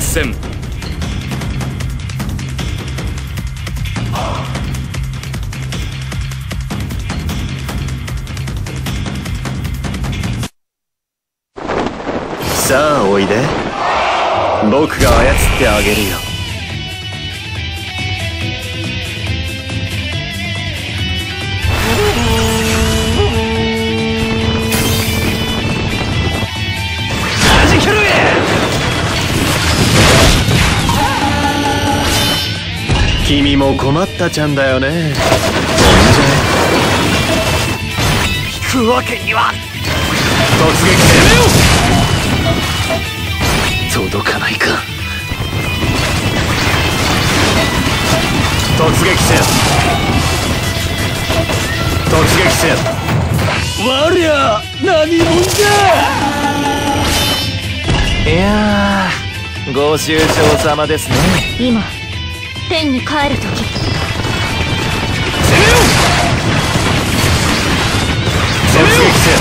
戦。さあおいで。僕が操ってあげるよ。君も困ったちゃんだよね。飛んじゃえ引くわけには。突撃攻めよ。届かないか。突撃せよ。突撃せよ。我りゃ何者じゃ。いやご愁傷様ですね。今天に帰る時。攻めよ突撃せよ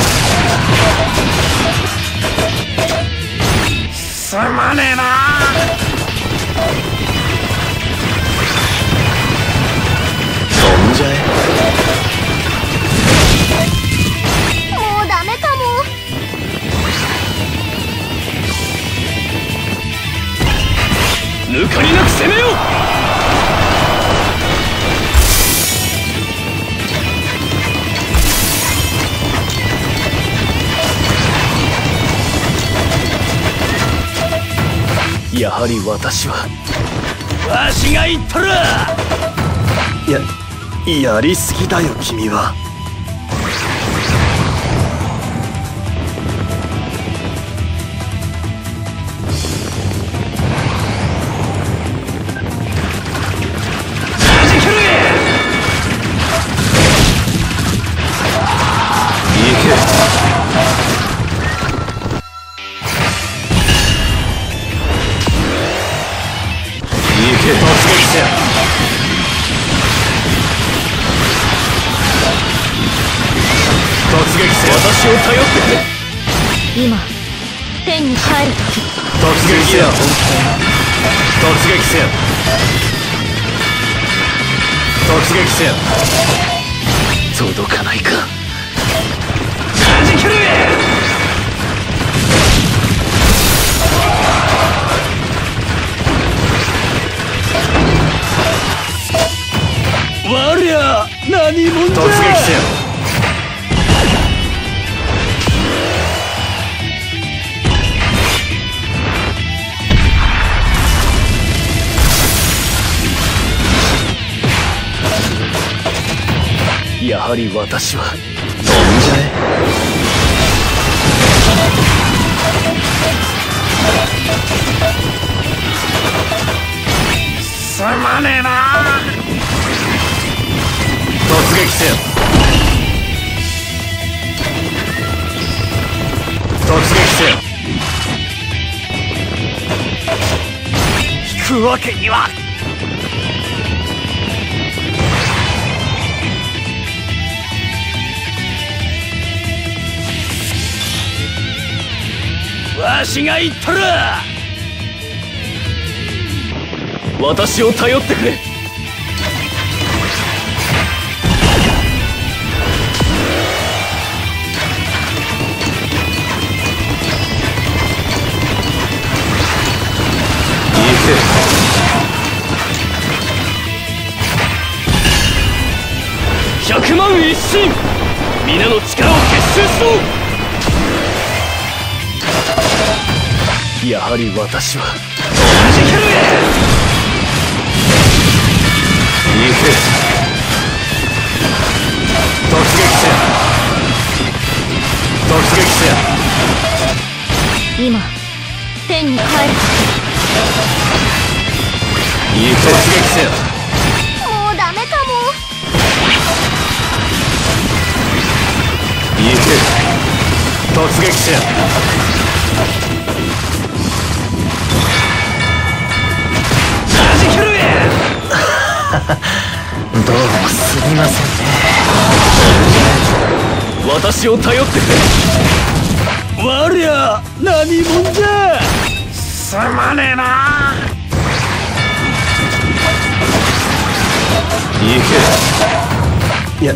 すまねえな。飛んじゃえもうダメかも。抜かりなく攻めよやはり私は。わしが言ったらややりすぎだよ君はを頼ってくれ今天に帰る。時突撃せよ。突撃せよ。突撃せよ届かないか。弾きるはり私は飛んじゃえすまねえな。突撃せよ。突撃せよ。引くわけにはわしが言ったら私を頼ってくれ。行け百万一心皆の力を結集しろやはり私は。突撃せよ。突撃せよ。今天に帰る。突撃せよ。時もうダメかも。行け突撃せよどうもすみませんね私を頼ってくれ我りゃ何者じゃすまねえな。行けや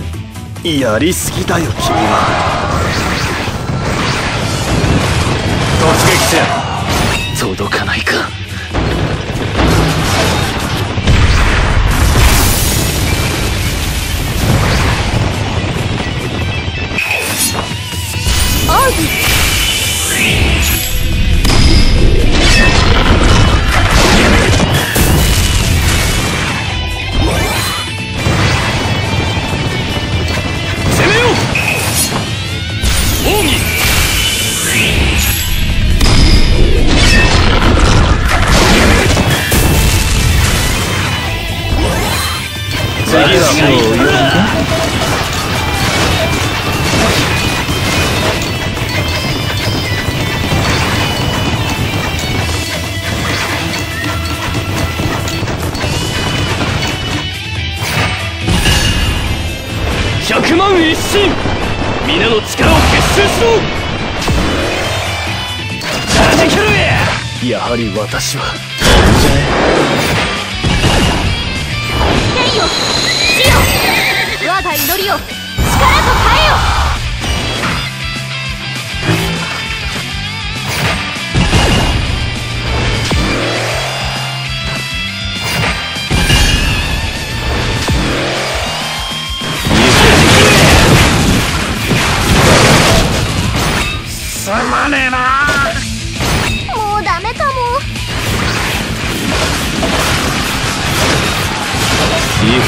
やりすぎだよ君は。突撃戦届かないか。100万一心皆の力を結集しろ。じややはり私は。よ。死よ我が祈りを力と変えよ。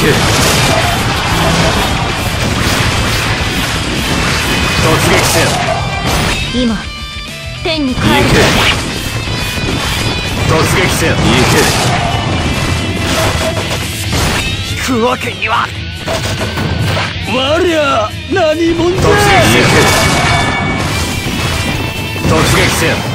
け。突撃戦今天に帰行るけ突撃戦行け引くわけには。我りゃ何者突撃じゃ行け突撃戦